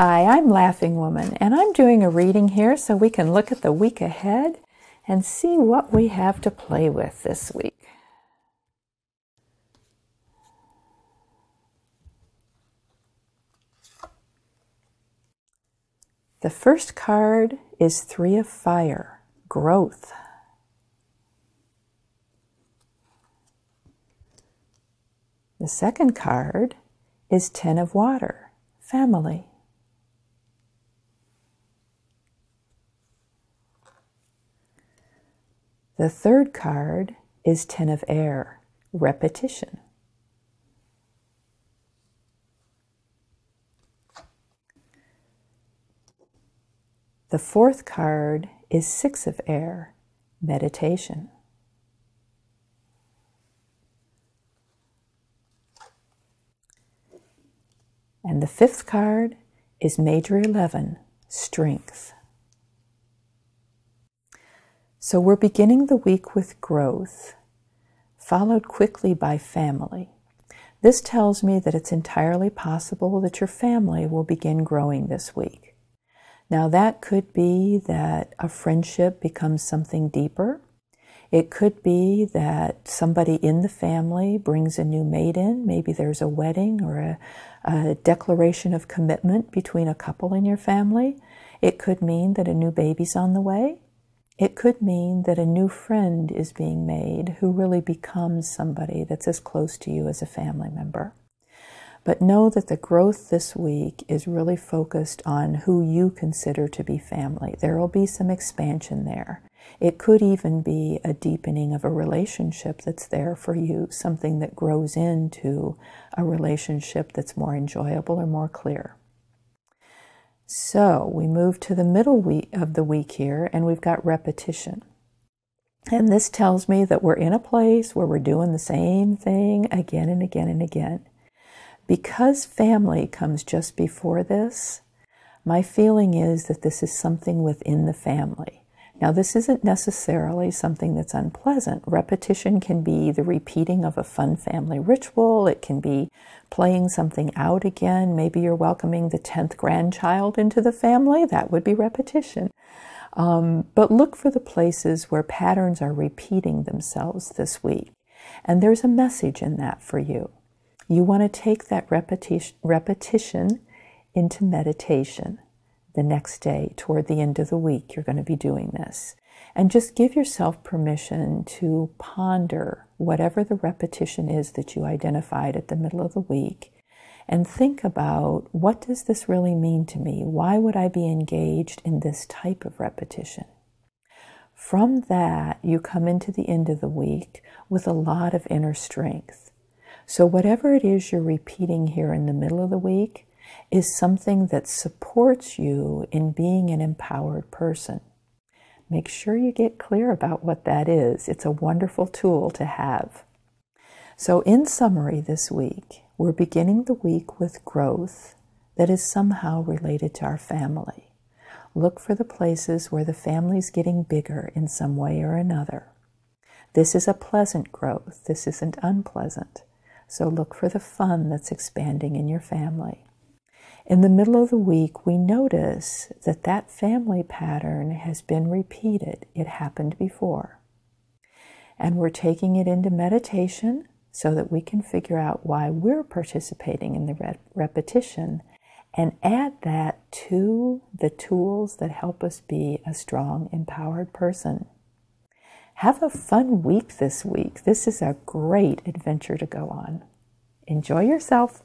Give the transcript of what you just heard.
Hi, I'm Laughing Woman, and I'm doing a reading here so we can look at the week ahead and see what we have to play with this week. The first card is Three of Fire, Growth. The second card is Ten of Water, Family. The third card is Ten of Air, Repetition. The fourth card is Six of Air, Meditation. And the fifth card is Major 11, Strength. So we're beginning the week with growth, followed quickly by family. This tells me that it's entirely possible that your family will begin growing this week. Now, that could be that a friendship becomes something deeper. It could be that somebody in the family brings a new mate in. Maybe there's a wedding or a, a declaration of commitment between a couple in your family. It could mean that a new baby's on the way. It could mean that a new friend is being made who really becomes somebody that's as close to you as a family member. But know that the growth this week is really focused on who you consider to be family. There will be some expansion there. It could even be a deepening of a relationship that's there for you, something that grows into a relationship that's more enjoyable or more clear. So we move to the middle week of the week here, and we've got repetition. And this tells me that we're in a place where we're doing the same thing again and again and again. Because family comes just before this, my feeling is that this is something within the family. Now, this isn't necessarily something that's unpleasant. Repetition can be the repeating of a fun family ritual. It can be playing something out again. Maybe you're welcoming the 10th grandchild into the family. That would be repetition. Um, but look for the places where patterns are repeating themselves this week. And there's a message in that for you. You want to take that repetition, repetition into meditation the next day, toward the end of the week. You're going to be doing this. And just give yourself permission to ponder whatever the repetition is that you identified at the middle of the week and think about what does this really mean to me? Why would I be engaged in this type of repetition? From that, you come into the end of the week with a lot of inner strength. So, whatever it is you're repeating here in the middle of the week is something that supports you in being an empowered person. Make sure you get clear about what that is. It's a wonderful tool to have. So, in summary, this week, we're beginning the week with growth that is somehow related to our family. Look for the places where the family's getting bigger in some way or another. This is a pleasant growth, this isn't unpleasant. So look for the fun that's expanding in your family. In the middle of the week, we notice that that family pattern has been repeated. It happened before. And we're taking it into meditation so that we can figure out why we're participating in the repetition and add that to the tools that help us be a strong, empowered person. Have a fun week this week. This is a great adventure to go on. Enjoy yourself.